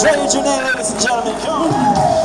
Trade your name, ladies and gentlemen. Come on.